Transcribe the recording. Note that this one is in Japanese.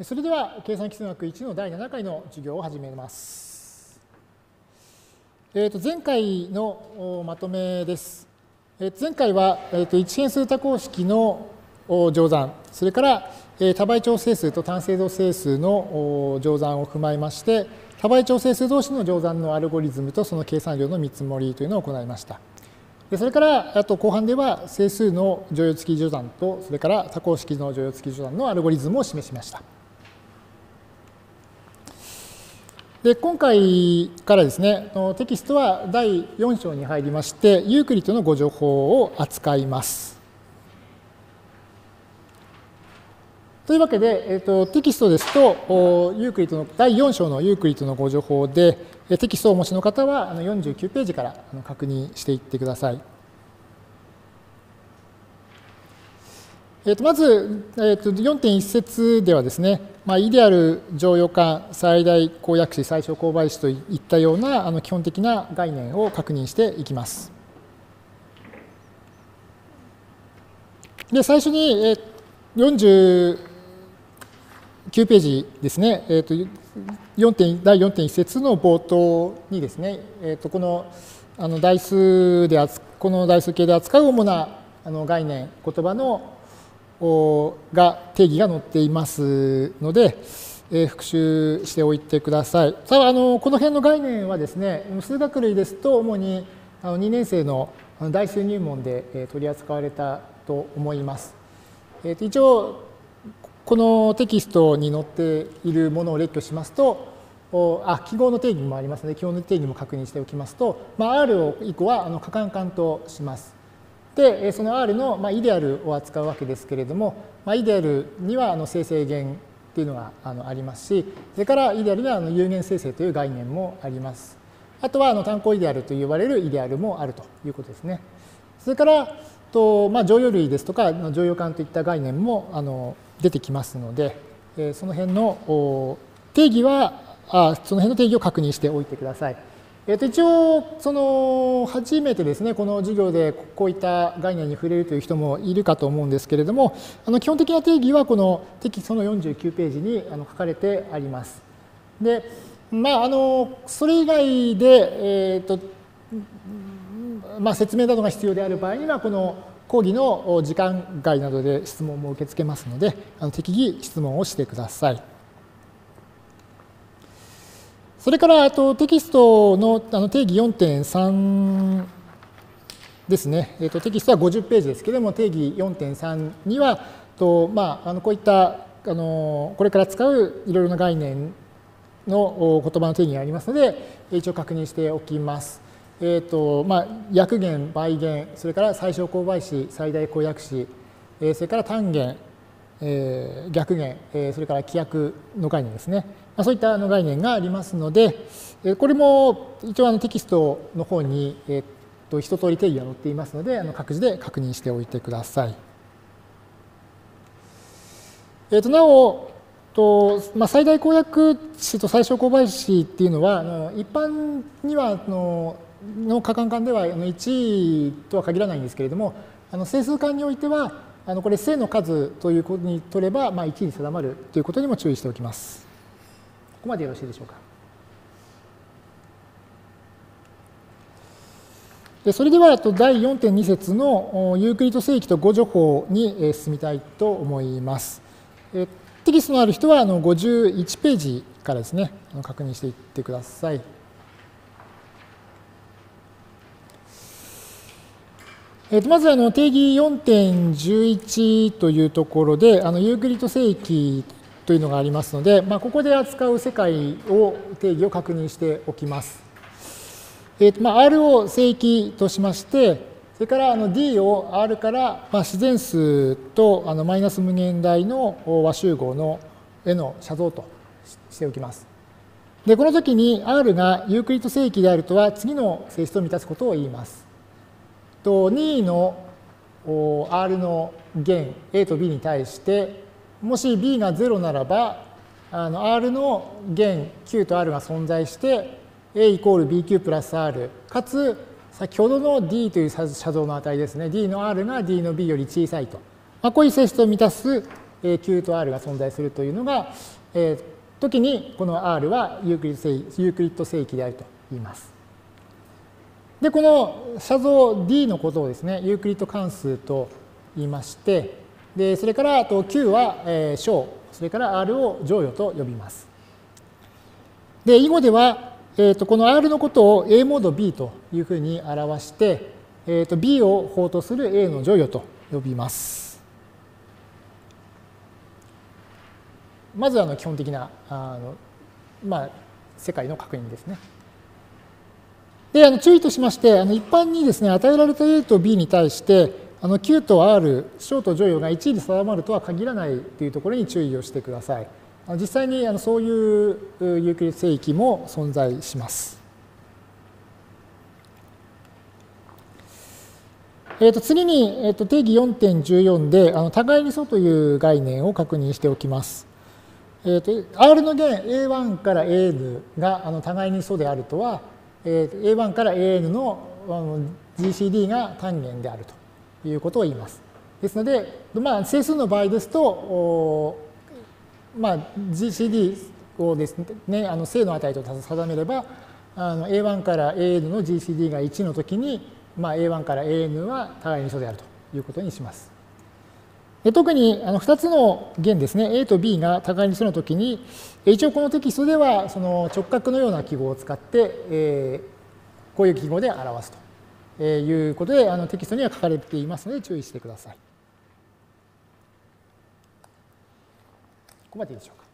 それでは、計算基数学1の第7回の授業を始めます。えー、と前回のまとめです。えー、前回は、えー、と一変数多項式の乗算、それから、えー、多倍調整数と単精度整数の乗算を踏まえまして、多倍調整数同士の乗算のアルゴリズムとその計算量の見積もりというのを行いました。それから、あと後半では整数の乗用付き乗算と、それから多項式の乗用付き乗算のアルゴリズムを示しました。で今回からですね、テキストは第4章に入りまして、ユークリッドの互除法を扱います。というわけで、えーと、テキストですと、ユークリッドの第4章のユークリッドの互除法で、テキストをお持ちの方は49ページから確認していってください。えー、とまず、えー、と4.1節ではですね、まあ、イデアル、常用感、最大公約子、最小公倍子といったようなあの基本的な概念を確認していきます。で、最初に、えー、49ページですね、えー、と4点第4.1節の冒頭にですね、えー、とこのあの代数でこの代数形で扱う主なあの概念、言葉のが定義が載っていますので、えー、復習しておいてください。さあ、あのこの辺の概念はですね、数学類ですと主にあの2年生の代数入門で、えー、取り扱われたと思います。えー、と一応このテキストに載っているものを列挙しますと、あ記号の定義もありますので、記号の定義も確認しておきますと、まあ、R を以降はあの可感感とします。で、その R の、ま、イデアルを扱うわけですけれども、ま、イデアルにはあの生成元っていうのがあのありますし、それからイデアルにはあの有限生成という概念もあります。あとはあの単項イデアルと呼ばれるイデアルもあるということですね。それからと、まあ、乗用類ですとか乗用感といった概念もあの出てきますので、えその辺の定義はあその辺の定義を確認しておいてください。えー、と一応、その、初めてですね、この授業でこういった概念に触れるという人もいるかと思うんですけれども、あの基本的な定義はこのテキストの49ページにあの書かれてあります。で、まあ、あの、それ以外で、えっ、ー、と、まあ、説明などが必要である場合には、この講義の時間外などで質問も受け付けますので、あの適宜質問をしてください。それからあとテキストのあの定義4.3ですね、えー、とテキストは50ページですけれども、定義4.3には、とまあ、あのこういったあのこれから使ういろいろな概念の言葉の定義がありますので、一応確認しておきます。えーとまあ、約元、倍元、それから最小公倍子、最大公約子、えー、それから単元、えー、逆元、えー、それから規約の概念ですね。まあ、そういったあの概念がありますので、これも一応あのテキストの方に、えっと一通り定義が載っていますので、あの各自で確認しておいてください。えっとなお、とまあ、最大公約子と最小公倍子っていうのは、あの一般にはあのの可感感では1位とは限らないんですけれども、あの整数間においては、あのこれ正の数ということに取れば、まあ、1に定まるということにも注意しておきます。ここまでよろしいでしょうか。でそれでは第4.2節のユークリッド整域と互除法に進みたいと思います。テキストのある人は51ページからですね、確認していってください。えとまずあの定義4.11というところで、あのユークリッド整域というのがありますので、まあ、ここで扱う世界を定義を確認しておきます。えーとまあ、R を正規としまして、それからあの D を R からまあ自然数とあのマイナス無限大の和集合のへの写像としておきます。で、この時に R がユークリッド正規であるとは次の性質を満たすことを言います。と2の R の弦 A と B に対してもし b が0ならば、あの R の弦 Q と R が存在して、A イコール BQ プラス R、かつ先ほどの D という写像の値ですね。D の R が D の B より小さいと。まあ、こういう性質を満たす Q と R が存在するというのが、えー、時にこの R はユークリッド正規であると言います。で、この写像 D のことをですね、ユークリッド関数と言いまして、でそれからと Q は、えー、小、それから R を乗与と呼びます。で、囲碁では、えー、とこの R のことを A モード B というふうに表して、えー、と B を法とする A の乗与と呼びます。まずあの基本的なあの、まあ、世界の確認ですね。で、あの注意としまして、あの一般にですね、与えられた A と B に対して、あの Q と R、小と乗与が1位に定まるとは限らないというところに注意をしてください。実際にあのそういうユークリッド聖域も存在します。えー、と次に、えー、と定義4.14であの互いに素という概念を確認しておきます。えー、と R の弦 A1 から AN があの互いに素であるとは、えー、A1 から AN のあの GCD が単元であるということを言います。ですので、まあ、整数の場合ですと、まあ、GCD をですね、あの正の値と定めれば、あの A1 から AN の GCD が1のときに、まあ、A1 から AN は互いに素であるということにします。で特にあの2つの弦ですね、A と B が互いに素のときに、一応このテキストではその直角のような記号を使って、えー、こういう記号で表すということで、あのテキストには書かれていますので注意してください。ここまでいいでしょうか。